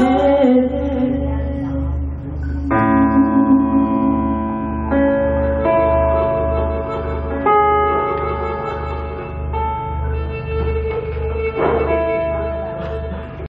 head